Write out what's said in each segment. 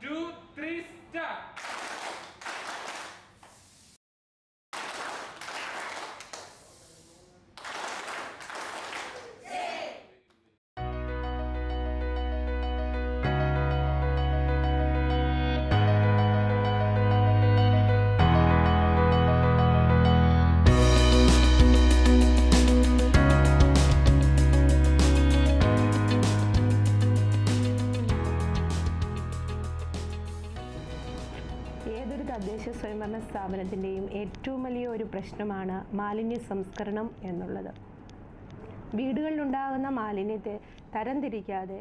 two, തദ്ദേശ സ്വയംഭരണ സ്ഥാപനത്തിന്റെയും ഏറ്റവും വലിയ ഒരു പ്രശ്നമാണ് മാലിന്യ സംസ്കരണം എന്നുള്ളത്. വീടുകളിലുണ്ടാകുന്ന മാലിന്യത്തെ തരംതിരിക്കാതെ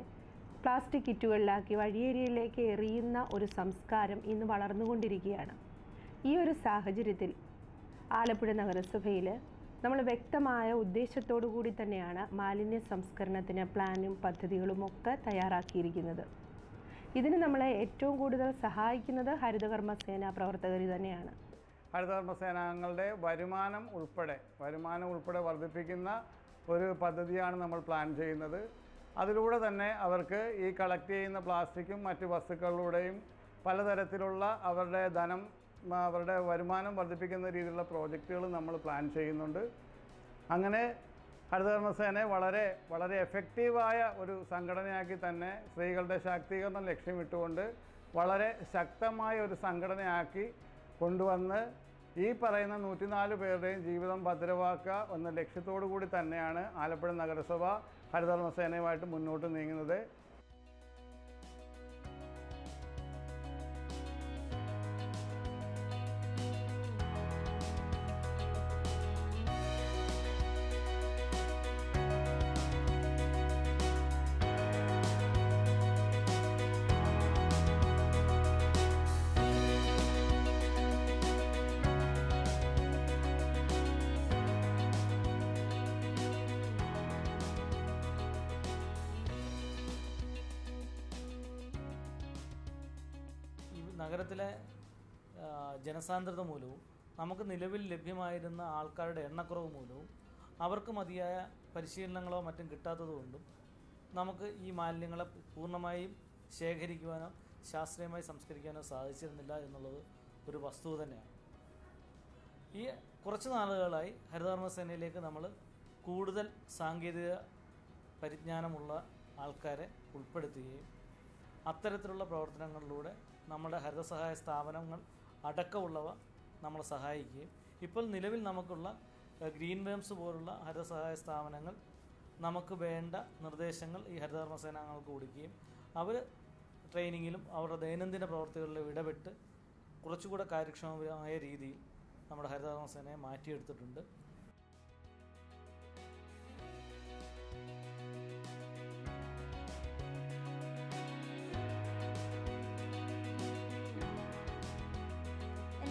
പ്ലാസ്റ്റിക് കിറ്റുകളിലാക്കി വഴിയേരിയയിലേക്ക് എറിയുന്ന ഒരു സംസ്കാരം ഇന്ന് വളർന്നുകൊണ്ടിരിക്കുകയാണ്. ഈ ഒരു സാഹചര്യത്തിൽ ആലപ്പുഴ നഗരസഭയിൽ നമ്മൾ വ്യക്തമായ ഉദ്ദേശത്തോടു കൂടി തന്നെയാണ് മാലിന്യ സംസ്കരണത്തിന് പ്ലാനും പദ്ധതികളും ഒക്കെ തയ്യാറാക്കിയിരിക്കുന്നത്. ഇതിന് നമ്മളെ ഏറ്റവും കൂടുതൽ സഹായിക്കുന്നത് ഹരിതകർമ്മ സേന പ്രവർത്തകർ തന്നെയാണ്. ഹരിതകർമ്മ സേനാംഗങ്ങളുടെ വരുമാനം ഉൾപ്പെടെ വരുമാനം ഉൾപ്പെടെ വർദ്ധിപ്പിക്കുന്ന ഒരു പദ്ധതിയാണ് നമ്മൾ പ്ലാൻ ചെയ്യുന്നത്. അതിലൂടെ തന്നെ അവർക്ക് ഈ കളക്ട് ചെയ്യുന്ന പ്ലാസ്റ്റിക്കും മറ്റ് വസ്തുക്കളിലൂടെയും പലതരത്തിലുള്ള അവരുടെ ധനം അവരുടെ വരുമാനം വർദ്ധിപ്പിക്കുന്ന രീതിയിലുള്ള പ്രോജക്റ്റുകൾ നമ്മൾ പ്ലാൻ ചെയ്യുന്നുണ്ട്. അങ്ങനെ ഹരിതകർമ്മസേനയെ വളരെ വളരെ എഫക്റ്റീവായ ഒരു സംഘടനയാക്കി തന്നെ സ്ത്രീകളുടെ ശാക്തീകരണം ലക്ഷ്യമിട്ടുകൊണ്ട് വളരെ ശക്തമായ ഒരു സംഘടനയാക്കി കൊണ്ടുവന്ന് ഈ പറയുന്ന നൂറ്റിനാല് പേരുടെയും ജീവിതം ഭദ്രമാക്കുക എന്ന ലക്ഷ്യത്തോടു കൂടി തന്നെയാണ് ആലപ്പുഴ നഗരസഭ ഹരിതകർമ്മസേനയുമായിട്ട് മുന്നോട്ട് നീങ്ങുന്നത്. നഗരത്തിലെ ജനസാന്ദ്രത മൂലവും നമുക്ക് നിലവിൽ ലഭ്യമായിരുന്ന ആൾക്കാരുടെ എണ്ണക്കുറവ് മൂലവും അവർക്ക് മതിയായ പരിശീലനങ്ങളോ മറ്റും കിട്ടാത്തതുകൊണ്ടും നമുക്ക് ഈ മാലിന്യങ്ങളെ പൂർണമായും ശേഖരിക്കുവാനോ ശാസ്ത്രീയമായി സംസ്കരിക്കാനോ സാധിച്ചിരുന്നില്ല എന്നുള്ളത് ഒരു വസ്തുത തന്നെയാണ്. ഈ കുറച്ച് നാളുകളായി ഹരിതകർമ്മസേനയിലേക്ക് നമ്മൾ കൂടുതൽ സാങ്കേതിക പരിജ്ഞാനമുള്ള ആൾക്കാരെ ഉൾപ്പെടുത്തുകയും അത്തരത്തിലുള്ള പ്രവർത്തനങ്ങളിലൂടെ നമ്മുടെ ഹരിതസഹായ സ്ഥാപനങ്ങൾ അടക്കമുള്ളവ നമ്മളെ സഹായിക്കുകയും ഇപ്പോൾ നിലവിൽ നമുക്കുള്ള ഗ്രീൻ വേംസ് പോലുള്ള ഹരിതസഹായ സ്ഥാപനങ്ങൾ നമുക്ക് വേണ്ട നിർദ്ദേശങ്ങൾ ഈ ഹരിതകർമ്മസേനാംഗങ്ങൾക്ക് കൊടുക്കുകയും അവർ ട്രെയിനിങ്ങിലും അവരുടെ ദൈനംദിന പ്രവർത്തികളിലും ഇടപെട്ട് കുറച്ചുകൂടെ കാര്യക്ഷമമായ രീതിയിൽ നമ്മുടെ ഹരിതകർമ്മസേനയെ മാറ്റിയെടുത്തിട്ടുണ്ട്.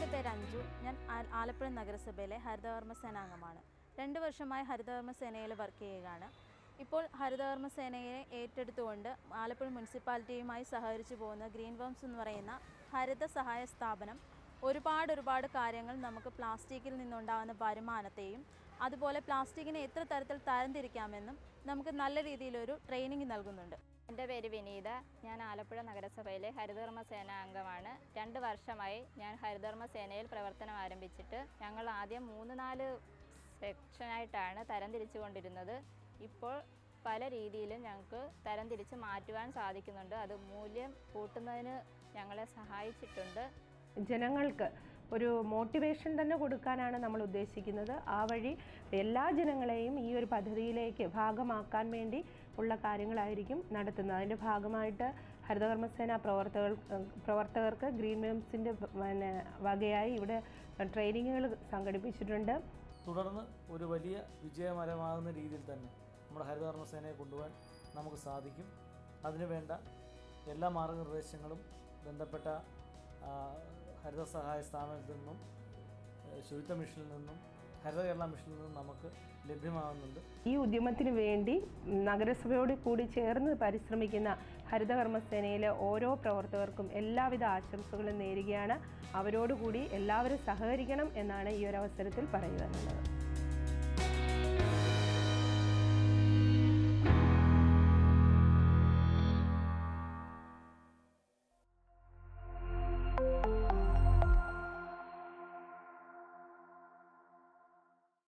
എന്റെ പേര് അഞ്ജു ഞാൻ ആലപ്പുഴ നഗരസഭയിലെ ഹരിതകർമ്മ സേനാംഗമാണ്. രണ്ട് വർഷമായി ഹരിതകർമ്മ സേനയിൽ വർക്ക് ചെയ്യുകയാണ്. ഇപ്പോൾ ഹരിതകർമ്മ സേനയെ ഏറ്റെടുത്തുകൊണ്ട് ആലപ്പുഴ മുനിസിപ്പാലിറ്റിയുമായി സഹകരിച്ചു പോകുന്ന ഗ്രീൻ വംസ് എന്ന് പറയുന്ന ഹരിത സഹായ സ്ഥാപനം ഒരുപാട് ഒരുപാട് കാര്യങ്ങൾ നമുക്ക് പ്ലാസ്റ്റിക്കിൽ നിന്നുണ്ടാകുന്ന വരുമാനത്തെയും അതുപോലെ പ്ലാസ്റ്റിക്കിനെ എത്ര തരത്തിൽ തരംതിരിക്കാമെന്നും നമുക്ക് നല്ല രീതിയിലൊരു ട്രെയിനിങ് നൽകുന്നുണ്ട്. എന്റെ പേര് വിനീത. ഞാൻ ആലപ്പുഴ നഗരസഭയിലെ ഹരിതകർമ്മ സേന അംഗമാണ്. രണ്ട് വർഷമായി ഞാൻ ഹരിതകർമ്മ സേനയിൽ പ്രവർത്തനം ആരംഭിച്ചിട്ട് ഞങ്ങൾ ആദ്യം മൂന്ന് നാല് സെക്ഷനായിട്ടാണ് തരംതിരിച്ചു കൊണ്ടിരുന്നത്. ഇപ്പോൾ പല രീതിയിലും ഞങ്ങൾക്ക് തരംതിരിച്ച് മാറ്റുവാൻ സാധിക്കുന്നുണ്ട്. അത് മൂല്യം കൂട്ടുന്നതിന് ഞങ്ങളെ സഹായിച്ചിട്ടുണ്ട്. ജനങ്ങൾക്ക് ഒരു മോട്ടിവേഷൻ തന്നെ കൊടുക്കാനാണ് നമ്മൾ ഉദ്ദേശിക്കുന്നത്. ആ വഴി എല്ലാ ജനങ്ങളെയും ഈ ഒരു പദ്ധതിയിലേക്ക് ഭാഗമാക്കാൻ വേണ്ടി ഉള്ള കാര്യങ്ങളായിരിക്കും നടത്തുന്നത്. അതിന്റെ ഭാഗമായിട്ട് ഹരിതകർമ്മസേന പ്രവർത്തകർ പ്രവർത്തകർക്ക് ഗ്രീൻ മെംസിന്റെ പിന്നെ വകയായി ഇവിടെ ട്രെയിനിങ്ങുകൾ സംഘടിപ്പിച്ചിട്ടുണ്ട്. തുടർന്ന് ഒരു വലിയ വിജയമരമാകുന്ന രീതിയിൽ തന്നെ നമ്മുടെ ഹരിതകർമ്മസേനയെ കൊണ്ടുപോകാൻ നമുക്ക് സാധിക്കും. അതിനു വേണ്ട എല്ലാ മാർഗനിർദ്ദേശങ്ങളും ബന്ധപ്പെട്ട ഹരിത സഹായ സ്ഥാപനത്തിൽ നിന്നും ശുചിത്വ മിഷനിൽ നിന്നും ഹരിത കേരള മിഷനിൽ നിന്നും നമുക്ക് ലഭ്യമാകുന്നുണ്ട് ഈ ഉദ്യമത്തിന് വേണ്ടി നഗരസഭയോട് കൂടി ചേർന്ന് പരിശ്രമിക്കുന്ന ഹരിതകർമ്മസേനയിലെ ഓരോ പ്രവർത്തകർക്കും എല്ലാവിധ ആശംസകളും നേരുകയാണ്. അവരോടുകൂടി എല്ലാവരും സഹകരിക്കണം എന്നാണ് ഈ ഒരു അവസരത്തിൽ പറയുവാനുള്ളത്.